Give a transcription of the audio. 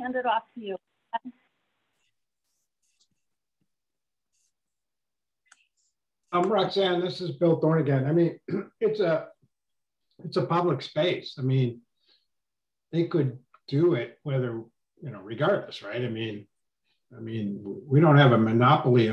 hand it off to you. Um, Roxanne, this is Bill Thorne again. I mean, it's a it's a public space. I mean, they could do it whether you know, regardless, right? I mean, I mean, we don't have a monopoly